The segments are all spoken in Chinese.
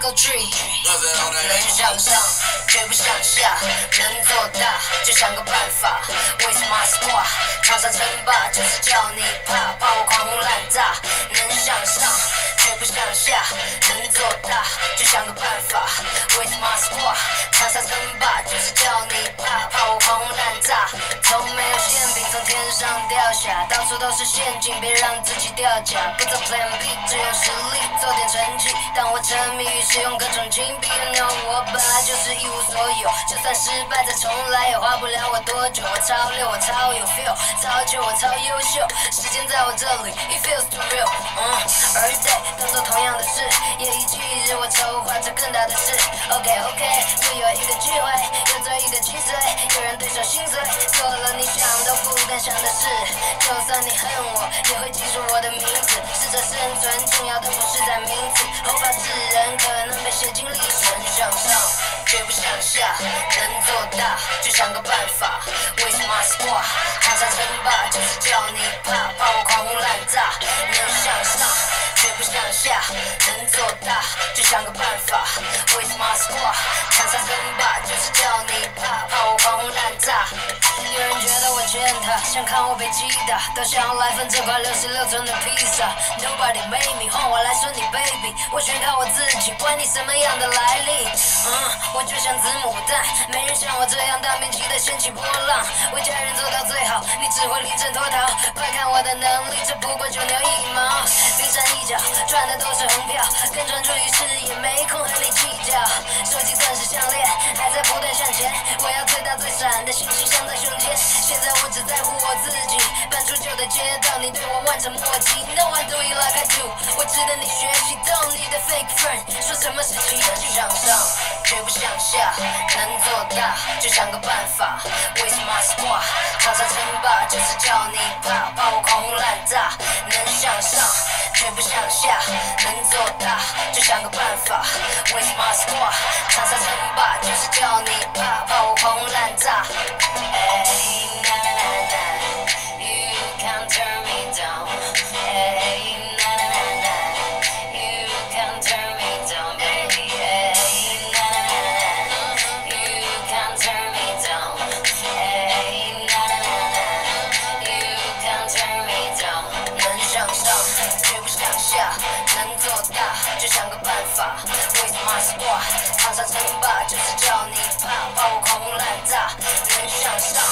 go dream，能向上却不向下，能做大就想个办法。With my squad，场上称霸就是叫你怕，怕我狂轰到处都是陷阱，别让自己掉价。不做 Plan B，只有实力做点成绩。当我沉迷于使用各种金币，You know 我本来就是一无所有，就算失败再重来也花不了我多久。我超溜，我超有 feel，超久我超优秀，时间在我这里，It feels too real。嗯，Every day 当做同样的事，夜以继日我筹划着更大的事。OK OK，又有一个机会，又做一个击碎，有人对手心碎，做了你想都不敢想的事。就算你恨我，也会记住我的名字。适者生存，重要的不是在名字，后发制人可能被写进历史。向上绝不向下，能做大就想个办法。With my squad，场上称霸就是叫你怕，怕我狂轰滥炸。能想看我被击打，都想要来份这块六十六寸的披萨。Nobody made me，换我来说你 baby，我全靠我自己，管你什么样的来历。嗯，我就像子母蛋，没人像我这样大面积的掀起波浪，为家人做到最好，你只会临阵脱逃。快看我的能力，这不过九牛一毛，冰山一角，赚的都是红票，更专注于事业，没空和你计较。手机钻石项链，还在不断向前，我要最大最闪的星星自己，搬出旧的街道，你对我望尘莫及。No one do it like I do，我值得你学习。Don't need a fake friend，说什么是奇迹向上，绝不向下，能做大就想个办法。With my squad，场上称霸就是叫你怕，怕我狂轰滥炸。能向上绝不向下，能做大就想个办法。With my squad，场上称霸就是叫你怕，怕我狂轰滥炸。My squad，场上称霸就是叫你怕，怕我狂轰滥炸。能向上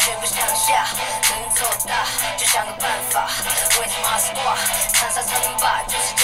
绝不向下，能做大就想个办法。With my squad，场上称霸就是